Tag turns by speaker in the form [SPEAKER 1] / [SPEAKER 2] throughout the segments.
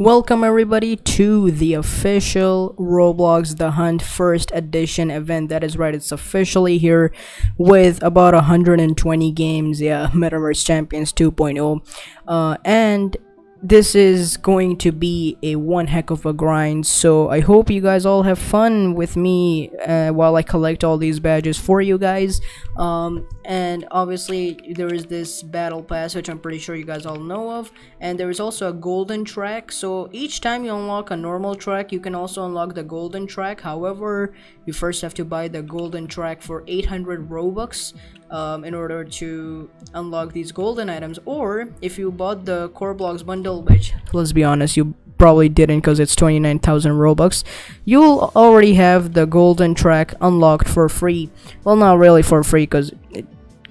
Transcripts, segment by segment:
[SPEAKER 1] Welcome everybody to the official Roblox The Hunt first edition event. That is right, it's officially here with about 120 games. Yeah, Metaverse Champions 2.0. Uh, and this is going to be a one heck of a grind. So i hope you guys all have fun with me uh, while i collect all these badges for you guys. Um, and obviously there is this battle pass which i'm pretty sure you guys all know of. And there is also a golden track. So each time you unlock a normal track you can also unlock the golden track. However you first have to buy the golden track for 800 robux um, in order to unlock these golden items or if you bought the core blocks bundle which let's be honest you probably didn't because it's 29,000 robux you'll already have the golden track unlocked for free. Well not really for free because it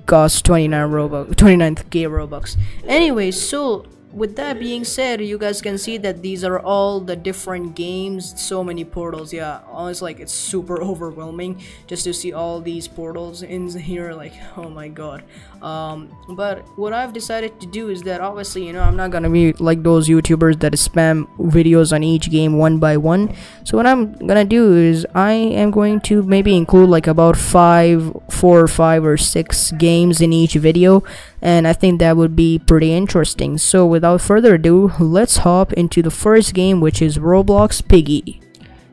[SPEAKER 1] costs 29 robux 29k robux. Anyway so with that being said you guys can see that these are all the different games. So many portals. Yeah honestly like it's super overwhelming just to see all these portals in here like oh my god. Um, but what I've decided to do is that obviously you know I'm not gonna be like those YouTubers that spam videos on each game one by one. So what I'm gonna do is I am going to maybe include like about five four five or six games in each video and I think that would be pretty interesting so without further ado let's hop into the first game which is Roblox Piggy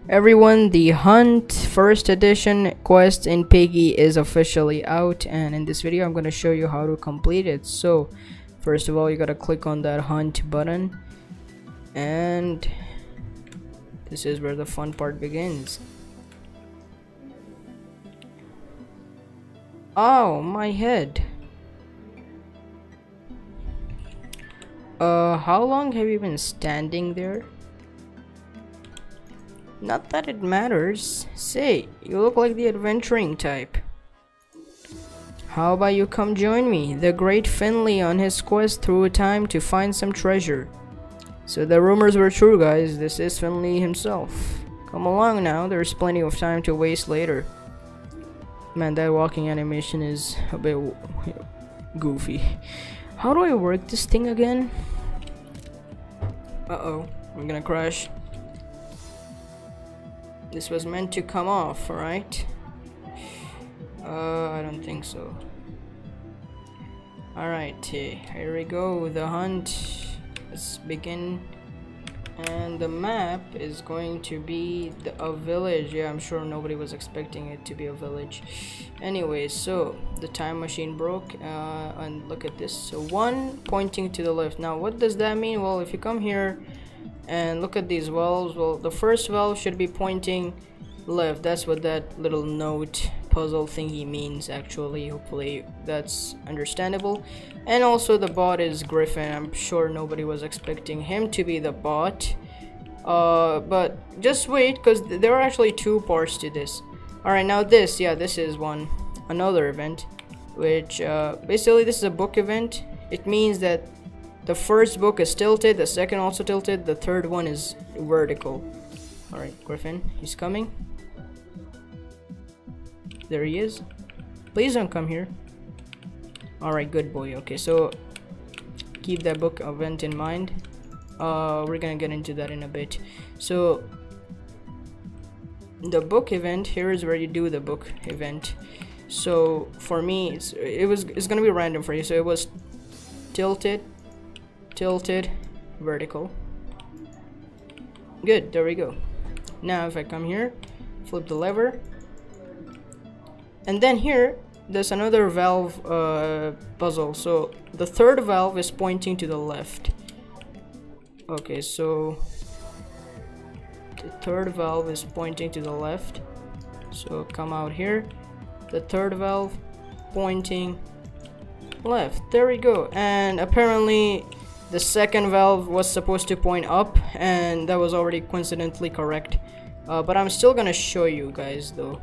[SPEAKER 1] Everyone, the Hunt first edition quest in Piggy is officially out and in this video I'm going to show you how to complete it. So, first of all you got to click on that Hunt button and this is where the fun part begins. Oh, my head. Uh, how long have you been standing there? Not that it matters. Say, you look like the adventuring type. How about you come join me, the great Finley on his quest through time to find some treasure. So the rumors were true guys, this is Finley himself. Come along now, there's plenty of time to waste later. Man, that walking animation is a bit goofy. How do I work this thing again? Uh-oh, I'm gonna crash. This was meant to come off, right? Uh, I don't think so. Alright, here we go, the hunt. Let's begin. And the map is going to be the, a village. Yeah, I'm sure nobody was expecting it to be a village. Anyway, so the time machine broke. Uh, and look at this. So one pointing to the left. Now, what does that mean? Well, if you come here and look at these valves well the first valve should be pointing left that's what that little note puzzle thingy means actually hopefully that's understandable. And also the bot is Griffin. I'm sure nobody was expecting him to be the bot. Uh, but just wait because th there are actually two parts to this. Alright now this yeah this is one another event which uh, basically this is a book event. It means that the first book is tilted, the second also tilted, the third one is vertical. Alright, Griffin, he's coming. There he is. Please don't come here. Alright, good boy. Okay, so keep that book event in mind. Uh, we're gonna get into that in a bit. So the book event here is where you do the book event. So for me, it was it's gonna be random for you. So it was tilted, tilted, vertical. Good, there we go. Now if I come here, flip the lever, and then here, there's another valve uh, puzzle. So the third valve is pointing to the left. Okay, so the third valve is pointing to the left. So come out here. The third valve pointing left. There we go. And apparently the second valve was supposed to point up and that was already coincidentally correct. Uh, but I'm still gonna show you guys though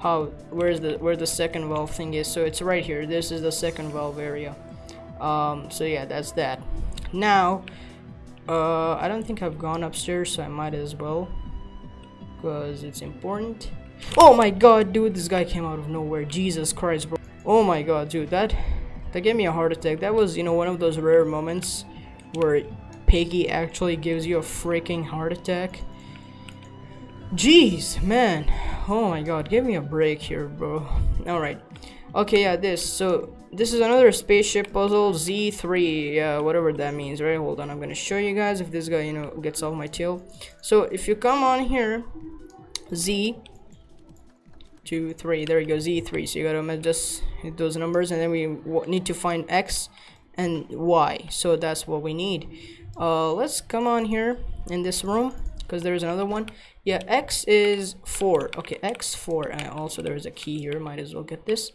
[SPEAKER 1] how where's the where the second valve thing is. So it's right here. This is the second valve area. Um, so yeah, that's that. Now, uh, I don't think I've gone upstairs, so I might as well because it's important. Oh my god, dude, this guy came out of nowhere. Jesus Christ, bro. Oh my god, dude, that that gave me a heart attack. That was, you know, one of those rare moments where Piggy actually gives you a freaking heart attack. Jeez, man. Oh my god, give me a break here, bro. Alright. Okay, yeah, this. So, this is another spaceship puzzle, Z3, yeah, whatever that means, right? Hold on, I'm gonna show you guys if this guy, you know, gets off my tail. So, if you come on here, Z, two, three, there you go, Z3. So, you gotta just hit those numbers, and then we need to find X and Y. So, that's what we need. Uh, let's come on here in this room, because there's another one. Yeah, X is 4. Okay, X 4. And also there's a key here. Might as well get this.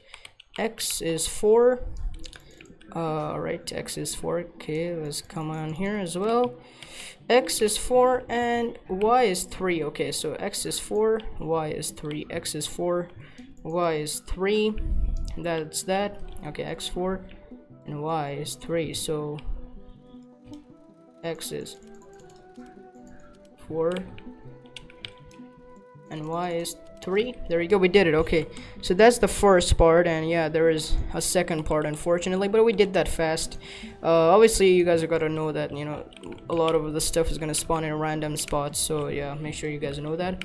[SPEAKER 1] X is 4. Uh, right, X is 4. Okay, let's come on here as well. X is 4 and Y is 3. Okay, so X is 4, Y is 3. X is 4, Y is 3. That's that. Okay, X 4 and Y is 3. So X is 4 and y is 3 there you go we did it okay. So that's the first part and yeah there is a second part unfortunately but we did that fast. Uh, obviously you guys are gotta know that you know a lot of the stuff is gonna spawn in random spots so yeah make sure you guys know that.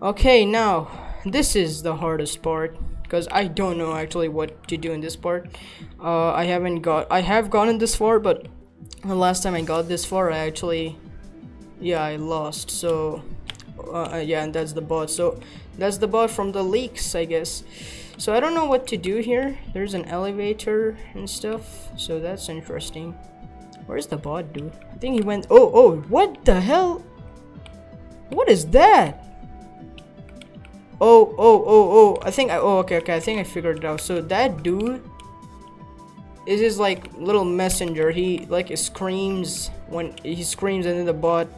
[SPEAKER 1] Okay now this is the hardest part because I don't know actually what to do in this part. Uh, I haven't got I have gotten this far but the last time I got this far I actually yeah I lost so uh, uh, yeah and that's the bot. So that's the bot from the leaks I guess. So I don't know what to do here. There's an elevator and stuff so that's interesting. Where's the bot dude? I think he went oh oh what the hell? What is that? Oh oh oh oh I think I oh okay okay I think I figured it out. So that dude is his like little messenger. He like screams when he screams and then the bot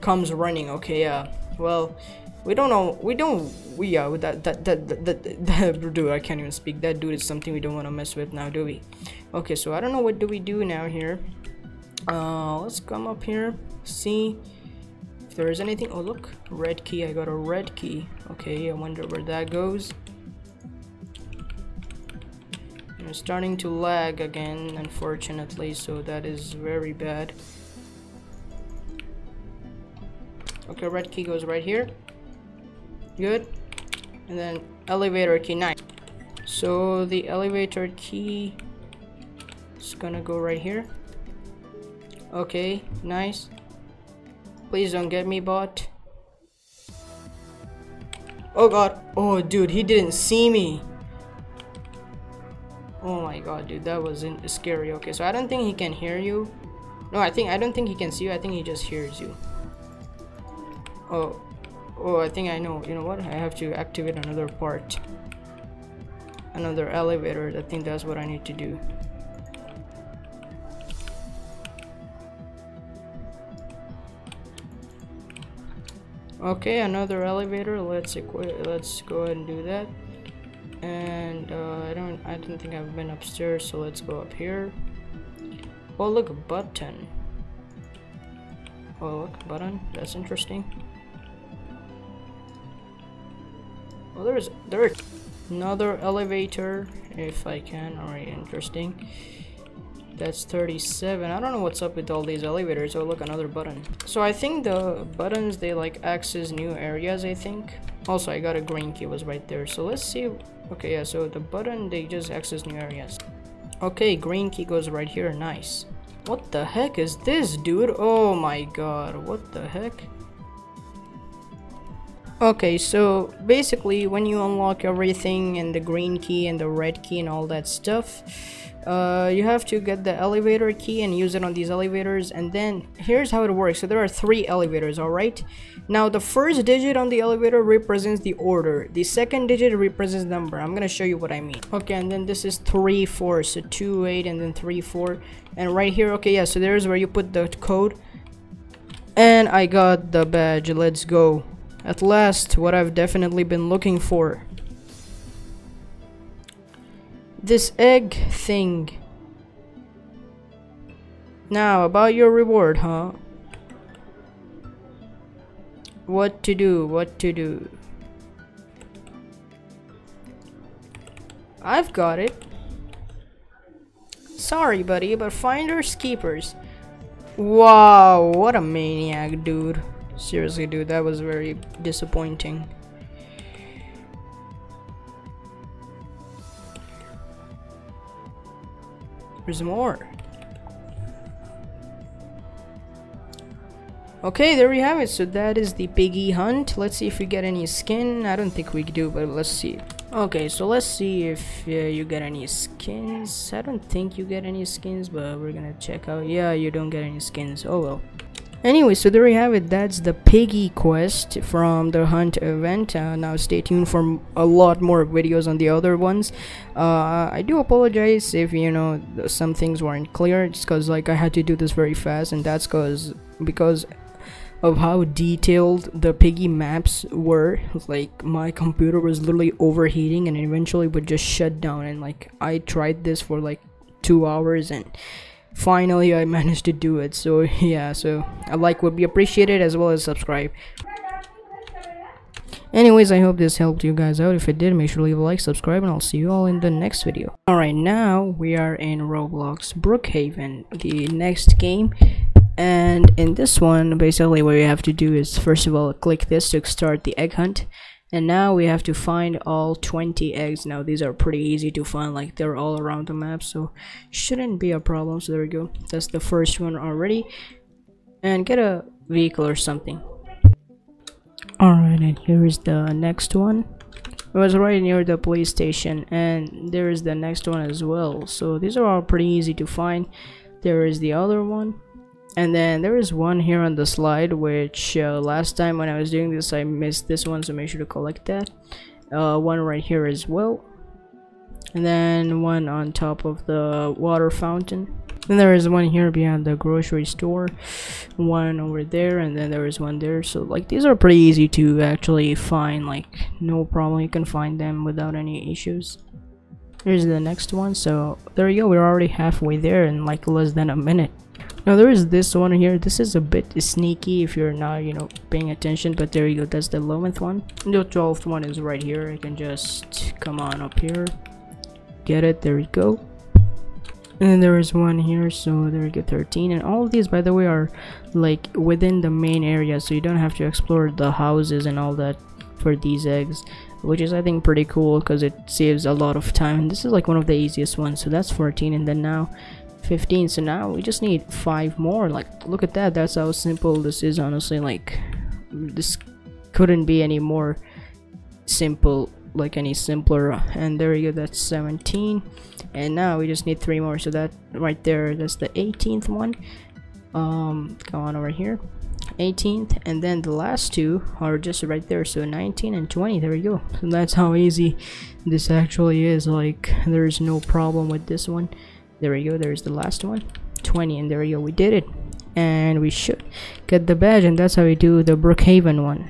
[SPEAKER 1] comes running. Okay yeah well, we don't know. We don't. We yeah. With that that that that, that, that dude, I can't even speak. That dude is something we don't want to mess with now, do we? Okay, so I don't know what do we do now here. Uh, let's come up here. See if there is anything. Oh look, red key. I got a red key. Okay, I wonder where that goes. I'm starting to lag again, unfortunately, so that is very bad. Okay, red key goes right here. Good. And then elevator key, nice. So the elevator key is gonna go right here. Okay, nice. Please don't get me, bot. Oh god. Oh, dude, he didn't see me. Oh my god, dude, that was in scary. Okay, so I don't think he can hear you. No, I think I don't think he can see you. I think he just hears you. Oh, oh, I think I know. You know what? I have to activate another part. Another elevator. I think that's what I need to do. Okay, another elevator. Let's equip. Let's go ahead and do that. And uh, I don't. I don't think I've been upstairs, so let's go up here. Oh, look, button. Oh, look, button. That's interesting. Well, there's there's another elevator if I can. Alright, interesting. That's 37. I don't know what's up with all these elevators. Oh, look, another button. So I think the buttons, they like access new areas, I think. Also, I got a green key was right there. So let's see. Okay, yeah, so the button, they just access new areas. Okay, green key goes right here. Nice. What the heck is this, dude? Oh my god, what the heck? Okay, so basically when you unlock everything and the green key and the red key and all that stuff, uh, you have to get the elevator key and use it on these elevators and then here's how it works. So there are three elevators, alright? Now the first digit on the elevator represents the order. The second digit represents number. I'm gonna show you what I mean. Okay, and then this is 3, 4, so 2, 8 and then 3, 4. And right here, okay, yeah, so there's where you put the code. And I got the badge, let's go. At last, what I've definitely been looking for. This egg thing. Now, about your reward, huh? What to do, what to do. I've got it. Sorry, buddy, but finders keepers. Wow, what a maniac, dude. Seriously, dude, that was very disappointing. There's more. Okay, there we have it. So that is the piggy hunt. Let's see if we get any skin. I don't think we do, but let's see. Okay, so let's see if uh, you get any skins. I don't think you get any skins, but we're gonna check out. Yeah, you don't get any skins. Oh well. Anyway, so there we have it. That's the piggy quest from the hunt event. Uh, now stay tuned for a lot more videos on the other ones. Uh, I do apologize if you know some things weren't clear, just cause like I had to do this very fast, and that's cause because of how detailed the piggy maps were like my computer was literally overheating and eventually would just shut down and like i tried this for like two hours and finally i managed to do it so yeah so a like would be appreciated as well as subscribe. Anyways i hope this helped you guys out. If it did make sure to leave a like subscribe and i'll see you all in the next video. All right now we are in roblox brookhaven the next game. And in this one basically what you have to do is first of all click this to start the egg hunt and now we have to find all 20 eggs. Now these are pretty easy to find like they're all around the map so shouldn't be a problem. So there we go. That's the first one already. And get a vehicle or something. Alright and here's the next one. It was right near the police station and there is the next one as well. So these are all pretty easy to find. There is the other one and then there is one here on the slide which uh, last time when I was doing this I missed this one so make sure to collect that. Uh, one right here as well. And then one on top of the water fountain. Then there is one here behind the grocery store. One over there and then there is one there. So like these are pretty easy to actually find like no problem. You can find them without any issues. Here's the next one. So there you go. We're already halfway there in like less than a minute now there is this one here. This is a bit sneaky if you're not you know paying attention but there you go. That's the 11th one. The 12th one is right here. I can just come on up here. Get it. There we go. And then there is one here. So there we go. 13 and all of these by the way are like within the main area. So you don't have to explore the houses and all that for these eggs which is I think pretty cool because it saves a lot of time. And this is like one of the easiest ones. So that's 14 and then now 15 so now we just need five more. Like look at that. That's how simple this is honestly. Like this couldn't be any more simple like any simpler. And there you go. That's 17 and now we just need three more. So that right there that's the 18th one. Um go on over here. 18th and then the last two are just right there. So 19 and 20 there we go. So that's how easy this actually is. Like there's no problem with this one there we go there's the last one. 20 and there we go we did it. And we should get the badge and that's how we do the brookhaven one.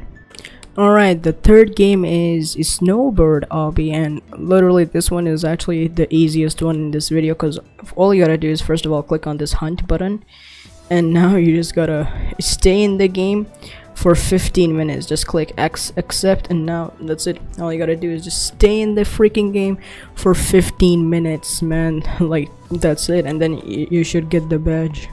[SPEAKER 1] Alright, the third game is Snowboard Obby and literally this one is actually the easiest one in this video because all you gotta do is first of all click on this hunt button. And now you just gotta stay in the game for 15 minutes. Just click X accept and now that's it. All you gotta do is just stay in the freaking game for 15 minutes man. Like that's it and then you should get the badge.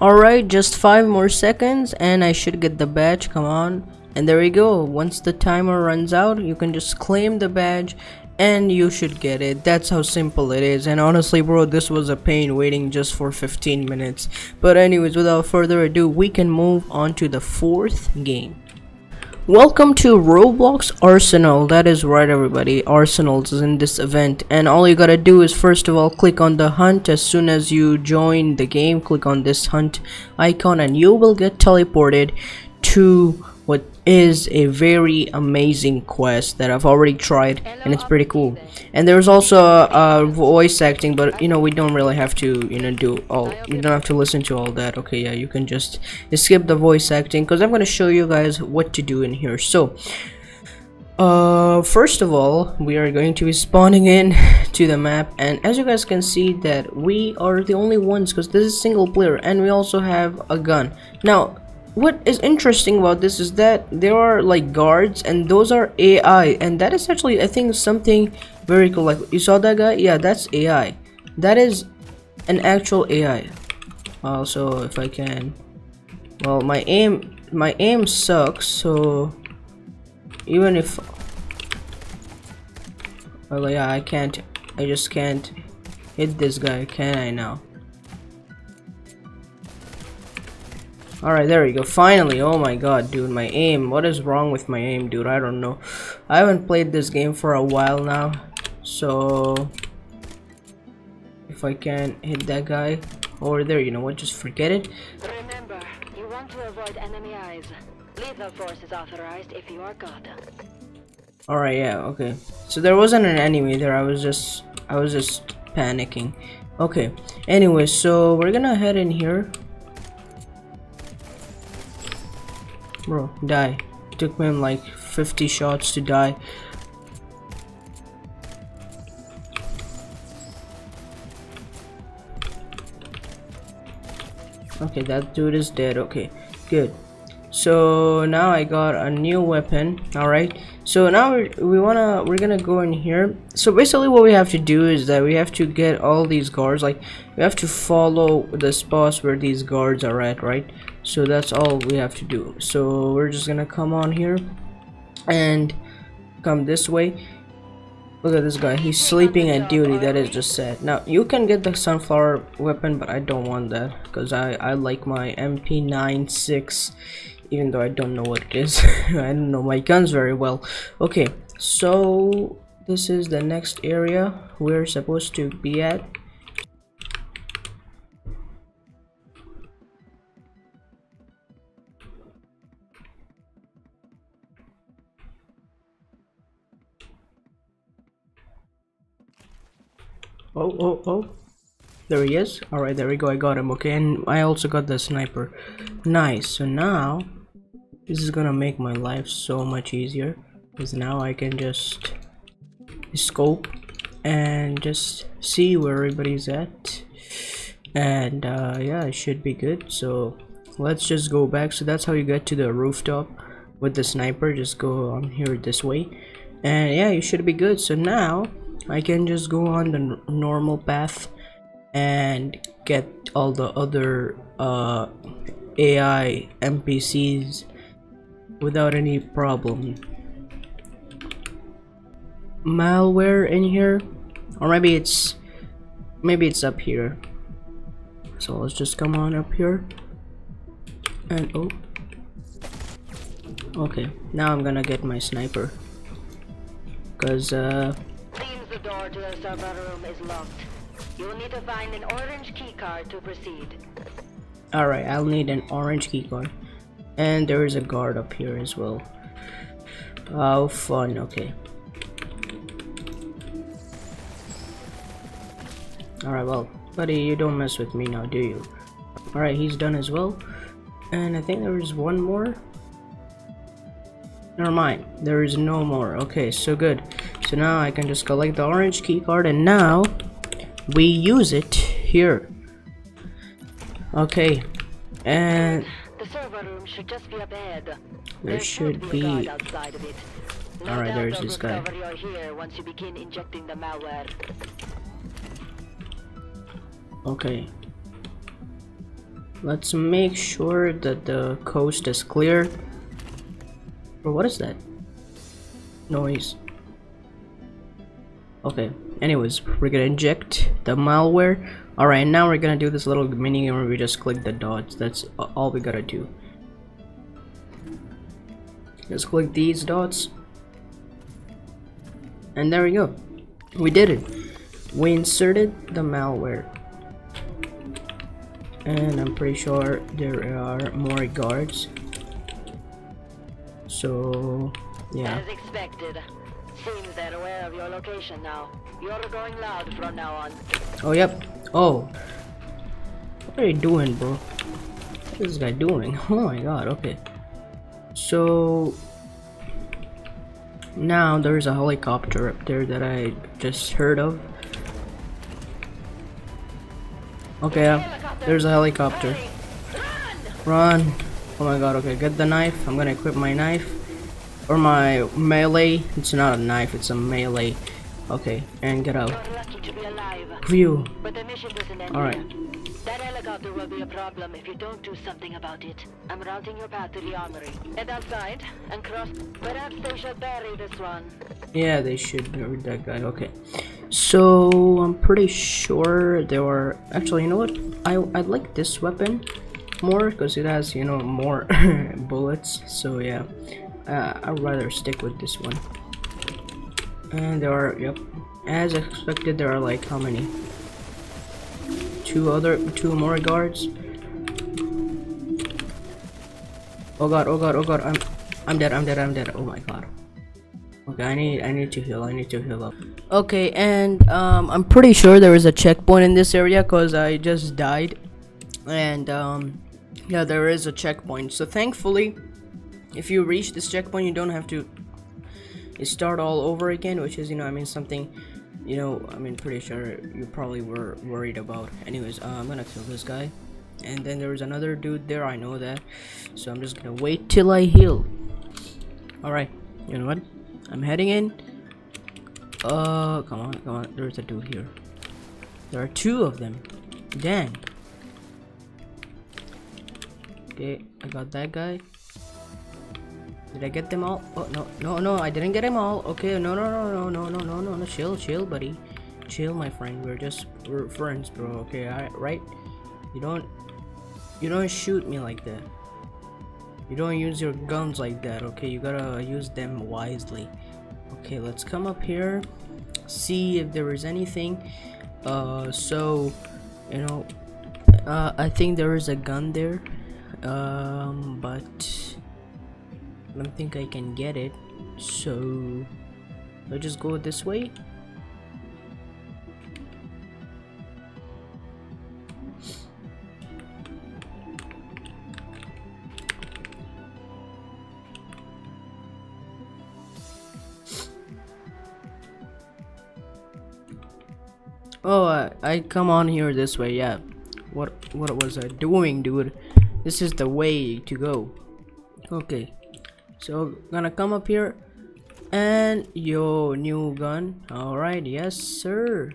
[SPEAKER 1] Alright just five more seconds and I should get the badge come on. And there we go once the timer runs out you can just claim the badge and you should get it that's how simple it is and honestly bro this was a pain waiting just for 15 minutes but anyways without further ado we can move on to the fourth game Welcome to Roblox Arsenal. That is right everybody. Arsenals is in this event and all you gotta do is first of all click on the hunt as soon as you join the game. Click on this hunt icon and you will get teleported to what is a very amazing quest that I've already tried and it's pretty cool. And there's also uh, voice acting but you know we don't really have to you know do all you don't have to listen to all that. Okay yeah you can just skip the voice acting because I'm gonna show you guys what to do in here. So uh first of all we are going to be spawning in to the map and as you guys can see that we are the only ones because this is single player and we also have a gun. Now what is interesting about this is that there are like guards and those are AI and that is actually I think something very cool like you saw that guy yeah that's AI that is an actual AI Also, if I can. Well, my aim, my aim sucks. So even if, well, yeah, I can't. I just can't hit this guy, can I now? Alright, there we go. Finally. Oh my god, dude. My aim. What is wrong with my aim, dude? I don't know. I haven't played this game for a while now. So... If I can hit that guy over there, you know what? Just forget it.
[SPEAKER 2] Remember, you want to avoid enemy eyes. Lethal force is authorized if you are caught.
[SPEAKER 1] Alright, yeah, okay. So there wasn't an enemy there. I was just... I was just panicking. Okay. Anyway, so we're gonna head in here. Bro, die. took me like 50 shots to die. Okay, that dude is dead. Okay, good. So now I got a new weapon. All right. So now we we wanna we're gonna go in here. So basically, what we have to do is that we have to get all these guards. Like we have to follow the spots where these guards are at, right? So that's all we have to do. So we're just gonna come on here and come this way. Look at this guy. He's sleeping at duty. That is just sad. Now you can get the sunflower weapon but I don't want that because I, I like my MP96 even though I don't know what it is. I don't know my guns very well. Okay so this is the next area we're supposed to be at Oh, oh, oh. There he is. Alright, there we go. I got him. Okay, and I also got the sniper. Nice. So now, this is gonna make my life so much easier. Because now I can just scope and just see where everybody's at. And uh, yeah, it should be good. So let's just go back. So that's how you get to the rooftop with the sniper. Just go on here this way. And yeah, you should be good. So now I can just go on the normal path and get all the other uh, AI NPCs without any problem. Malware in here, or maybe it's maybe it's up here. So let's just come on up here and oh okay now I'm gonna get my sniper because uh
[SPEAKER 2] the door to the server room is locked. You'll need to find an orange keycard to proceed.
[SPEAKER 1] Alright, I'll need an orange keycard. And there is a guard up here as well. Oh, fun, okay. Alright, well, buddy, you don't mess with me now, do you? Alright, he's done as well. And I think there is one more. Never mind, there is no more. Okay, so good. So now I can just collect the orange key card and now we use it here. Okay. And
[SPEAKER 2] the server room should just be up ahead.
[SPEAKER 1] There, there should be, be Alright, there's this guy. Okay. Let's make sure that the coast is clear. Or what is that? Noise. Okay, anyways, we're gonna inject the malware. Alright, now we're gonna do this little mini game where we just click the dots. That's all we gotta do. Just click these dots. And there we go. We did it. We inserted the malware. And I'm pretty sure there are more guards. So, yeah.
[SPEAKER 2] Seems they're aware of your location now. You're going loud from now on.
[SPEAKER 1] Oh, yep. Oh. What are you doing, bro? What is this guy doing? Oh my god, okay. So... Now there's a helicopter up there that I just heard of. Okay, there's a helicopter. Run! Oh my god, okay, get the knife. I'm gonna equip my knife. Or my melee. It's not a knife, it's a melee. Okay, and get out. View. Alright.
[SPEAKER 2] thought there will be a problem if you don't do something about it. I'm routing your path to the armory. Head outside and cross. Perhaps they should bury this one.
[SPEAKER 1] Yeah, they should bury that guy. Okay. So I'm pretty sure there were actually. You know what? I I like this weapon more because it has you know more bullets. So yeah, uh, I'd rather stick with this one. And there are yep, as expected. There are like how many? Two other, two more guards. Oh god! Oh god! Oh god! I'm, I'm dead! I'm dead! I'm dead! Oh my god! Okay, I need I need to heal. I need to heal up. Okay, and um, I'm pretty sure there is a checkpoint in this area because I just died, and um, yeah, there is a checkpoint. So thankfully, if you reach this checkpoint, you don't have to start all over again, which is you know I mean something you know I mean pretty sure you probably were worried about. Anyways, uh, I'm gonna kill this guy, and then there's another dude there. I know that, so I'm just gonna wait till I heal. All right, you know what? I'm heading in. Uh, come on, come on. There's a dude here. There are two of them. Dang. Okay, I got that guy. Did I get them all? Oh no, no, no! I didn't get them all. Okay, no, no, no, no, no, no, no, no, no. Chill, chill, buddy. Chill, my friend. We're just we're friends, bro. Okay, all right? You don't you don't shoot me like that. You don't use your guns like that, okay? You gotta use them wisely. Okay, let's come up here, see if there is anything. Uh, so, you know, uh, I think there is a gun there, um, but don't think I can get it. So, let's just go this way. Oh, I, I come on here this way. Yeah. What what was I doing, dude? This is the way to go. Okay. So gonna come up here and yo new gun. All right. Yes, sir.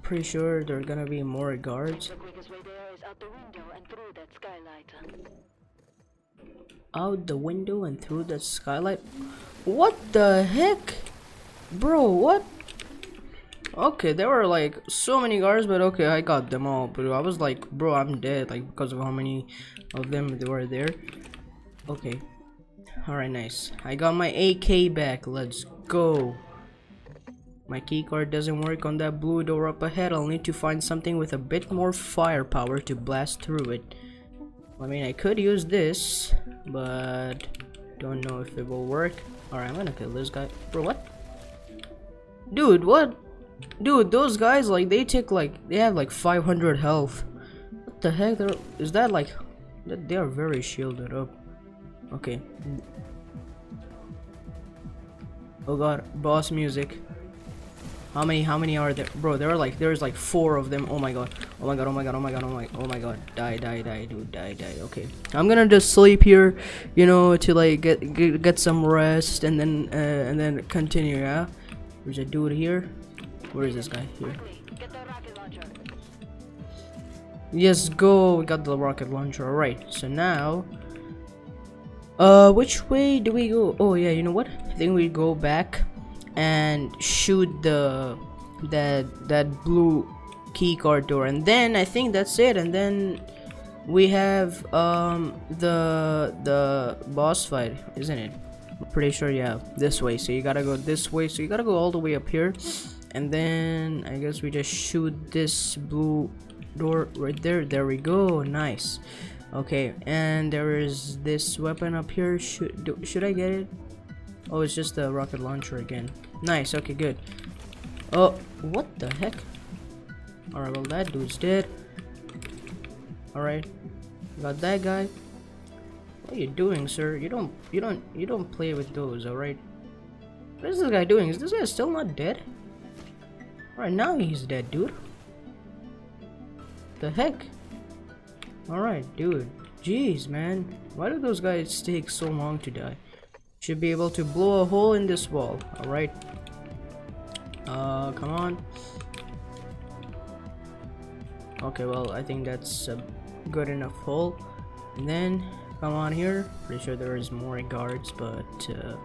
[SPEAKER 1] Pretty sure there are gonna be more guards.
[SPEAKER 2] The quickest way there is out the window and through that skylight.
[SPEAKER 1] Out the window and through the skylight. What the heck, bro? What? Okay, there were like so many guards, but okay, I got them all. But I was like, bro, I'm dead, like because of how many of them there were there. Okay, all right, nice. I got my AK back. Let's go. My keycard doesn't work on that blue door up ahead. I'll need to find something with a bit more firepower to blast through it. I mean, I could use this, but don't know if it will work. Alright, I'm gonna kill this guy. Bro, what? Dude, what? Dude, those guys, like, they take, like, they have, like, 500 health. What the heck? They're, is that, like, they are very shielded up. Okay. Oh god, boss music. How many, how many are there? Bro, there are, like, there's, like, four of them. Oh my god. Oh my god, oh my god, oh my god, oh my, oh my god. Die, die, die, dude, die, die. Okay. I'm gonna just sleep here, you know, to, like, get, get, get some rest and then, uh, and then continue, yeah? There's a dude here. Where is this guy? Here. Yes, go. We got the rocket launcher. Alright, so now. Uh, which way do we go? Oh, yeah, you know what? I think we go back and shoot the that that blue key card door. And then I think that's it. And then we have um the the boss fight isn't it? I'm pretty sure yeah this way. So you gotta go this way. So you gotta go all the way up here. And then I guess we just shoot this blue door right there. There we go. Nice okay and there is this weapon up here. Should do, should I get it? Oh it's just the rocket launcher again. Nice okay good. Oh what the heck? Alright well that dude's dead. Alright got that guy. What are you doing sir? You don't you don't you don't play with those alright? What is this guy doing? Is this guy still not dead? Alright, now he's dead, dude. The heck? Alright, dude. Jeez, man. Why do those guys take so long to die? Should be able to blow a hole in this wall. Alright. Uh, come on. Okay, well, I think that's a good enough hole. And then, come on here. Pretty sure there is more guards, but uh,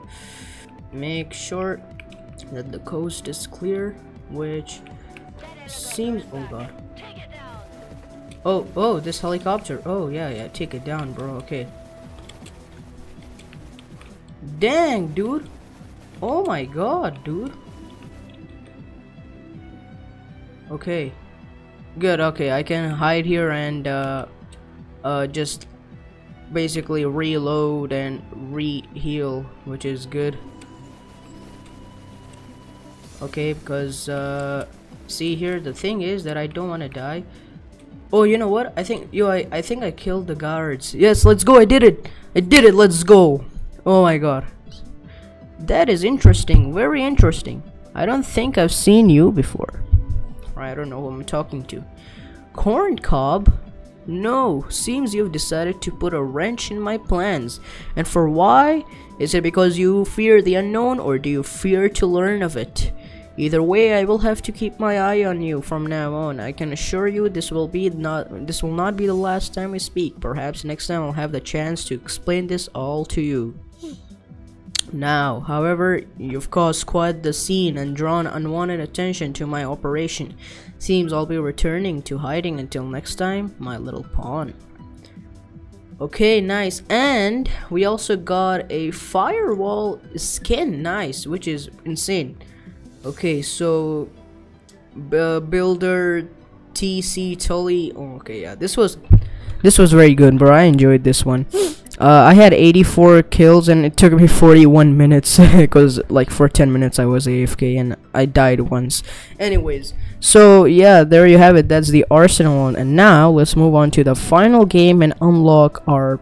[SPEAKER 1] make sure that the coast is clear, which seems... Oh, God. Oh, oh, this helicopter. Oh, yeah, yeah, take it down, bro. Okay. Dang, dude. Oh my god, dude. Okay. Good, okay, I can hide here and uh, uh, just basically reload and re-heal, which is good. Okay, because, uh, see here, the thing is that I don't want to die. Oh, you know what? I think, yo, I, I think I killed the guards. Yes, let's go, I did it! I did it, let's go! Oh my god. That is interesting, very interesting. I don't think I've seen you before. I don't know who I'm talking to. Corn cob? No, seems you've decided to put a wrench in my plans. And for why? Is it because you fear the unknown or do you fear to learn of it? Either way, I will have to keep my eye on you from now on. I can assure you this will be not this will not be the last time we speak. Perhaps next time I'll have the chance to explain this all to you. Now, however, you've caused quite the scene and drawn unwanted attention to my operation. Seems I'll be returning to hiding until next time, my little pawn. Okay, nice. And we also got a firewall skin, nice, which is insane. Okay, so builder TC Tully. Oh, okay, yeah, this was this was very good, bro. I enjoyed this one. Uh, I had 84 kills and it took me 41 minutes because like for 10 minutes I was AFK and I died once. Anyways, so yeah, there you have it. That's the Arsenal one. And now let's move on to the final game and unlock our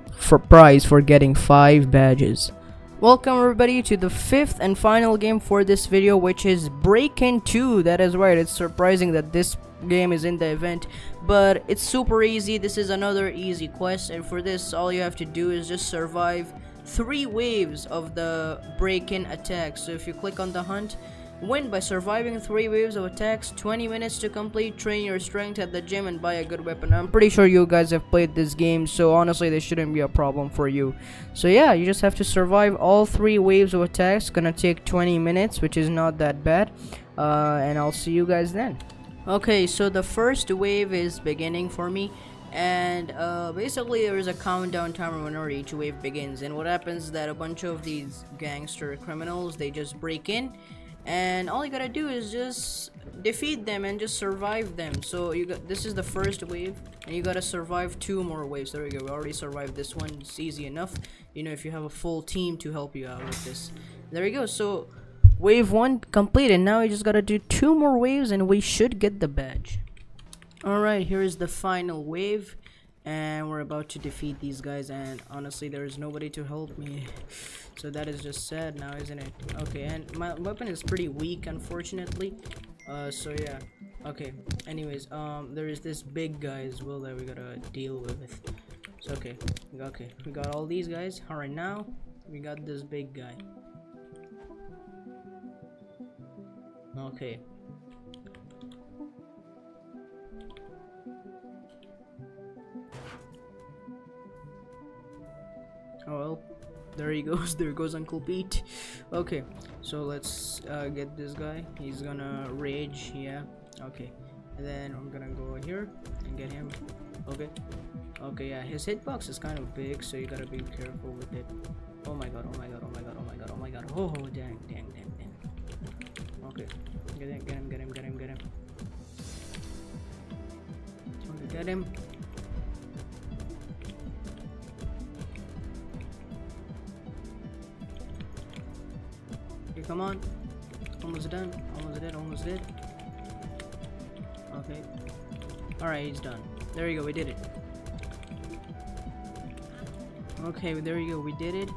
[SPEAKER 1] prize for getting 5 badges. Welcome everybody to the fifth and final game for this video which is Break-In 2. That is right, it's surprising that this game is in the event but it's super easy. This is another easy quest and for this all you have to do is just survive three waves of the break-in attack. So if you click on the hunt win by surviving three waves of attacks 20 minutes to complete train your strength at the gym and buy a good weapon. I'm pretty sure you guys have played this game so honestly this shouldn't be a problem for you. So yeah you just have to survive all three waves of attacks. Gonna take 20 minutes which is not that bad. Uh, and i'll see you guys then. Okay, so the first wave is beginning for me. And uh, basically there is a countdown timer whenever each wave begins. And what happens is that a bunch of these gangster criminals they just break in and all you gotta do is just defeat them and just survive them so you got this is the first wave and you gotta survive two more waves there we go we already survived this one it's easy enough you know if you have a full team to help you out with this there we go so Wave 1 completed. Now we just gotta do two more waves and we should get the badge. Alright, here is the final wave. And we're about to defeat these guys and honestly there is nobody to help me. So that is just sad now, isn't it? Okay, and my weapon is pretty weak unfortunately. Uh, so yeah. Okay, anyways, um, there is this big guy as well that we gotta deal with. So okay, okay, we got all these guys. Alright, now we got this big guy. Okay. There he goes. There goes Uncle Pete. Okay, so let's uh, get this guy. He's gonna rage. Yeah. Okay. And then I'm gonna go here and get him. Okay. Okay. Yeah. His hitbox is kind of big, so you gotta be careful with it. Oh my god. Oh my god. Oh my god. Oh my god. Oh my god. Oh, dang, dang, dang, dang. Okay. Get him, get him, get him, get him, get him. Get him. Come on. Almost done. Almost dead, almost dead. Okay. Alright, he's done. There you go, we did it. Okay, there you go, we did it.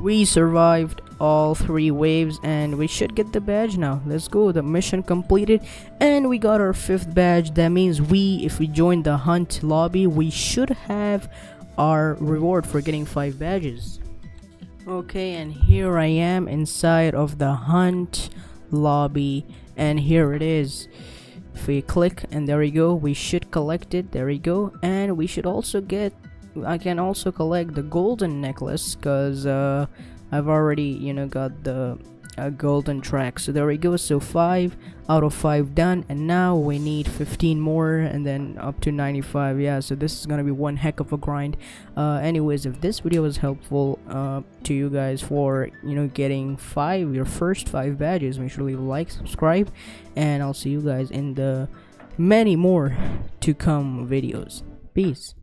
[SPEAKER 1] We survived all three waves and we should get the badge now let's go the mission completed and we got our fifth badge that means we if we join the hunt lobby we should have our reward for getting five badges okay and here i am inside of the hunt lobby. And here it is. If we click and there we go. We should collect it. There we go. And we should also get I can also collect the golden necklace because uh, I've already you know got the a golden track. So there we go. So 5 out of 5 done. And now we need 15 more and then up to 95 yeah so this is gonna be one heck of a grind. Uh, anyways if this video was helpful uh, to you guys for you know getting 5 your first 5 badges make sure a like subscribe and I'll see you guys in the many more to come videos. Peace